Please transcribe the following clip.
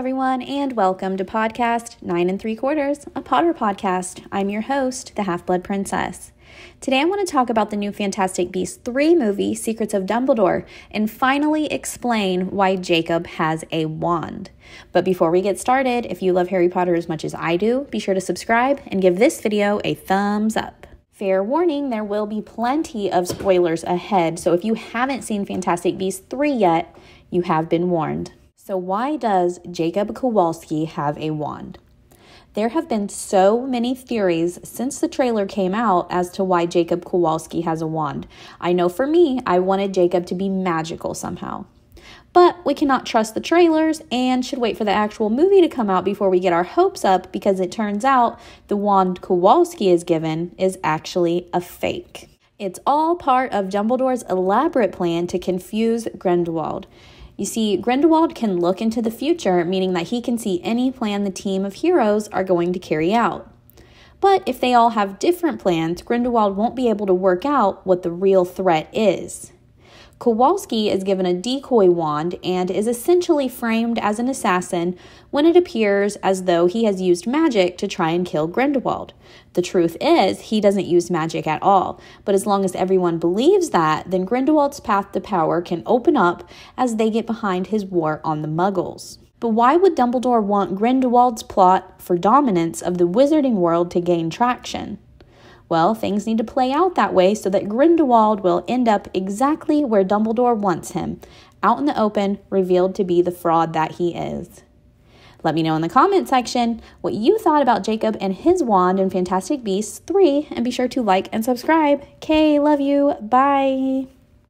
everyone, and welcome to podcast nine and three quarters, a Potter podcast. I'm your host, the Half Blood Princess. Today, I want to talk about the new Fantastic Beasts 3 movie, Secrets of Dumbledore, and finally explain why Jacob has a wand. But before we get started, if you love Harry Potter as much as I do, be sure to subscribe and give this video a thumbs up. Fair warning, there will be plenty of spoilers ahead, so if you haven't seen Fantastic Beasts 3 yet, you have been warned. So, why does Jacob Kowalski have a wand? There have been so many theories since the trailer came out as to why Jacob Kowalski has a wand. I know for me, I wanted Jacob to be magical somehow. But we cannot trust the trailers and should wait for the actual movie to come out before we get our hopes up because it turns out the wand Kowalski is given is actually a fake. It's all part of Dumbledore's elaborate plan to confuse Grindelwald. You see, Grindelwald can look into the future, meaning that he can see any plan the team of heroes are going to carry out. But if they all have different plans, Grindelwald won't be able to work out what the real threat is. Kowalski is given a decoy wand and is essentially framed as an assassin when it appears as though he has used magic to try and kill Grindelwald. The truth is, he doesn't use magic at all, but as long as everyone believes that, then Grindelwald's path to power can open up as they get behind his war on the Muggles. But why would Dumbledore want Grindelwald's plot for dominance of the wizarding world to gain traction? Well, things need to play out that way so that Grindelwald will end up exactly where Dumbledore wants him, out in the open, revealed to be the fraud that he is. Let me know in the comment section what you thought about Jacob and his wand in Fantastic Beasts 3, and be sure to like and subscribe. Kay, love you. Bye.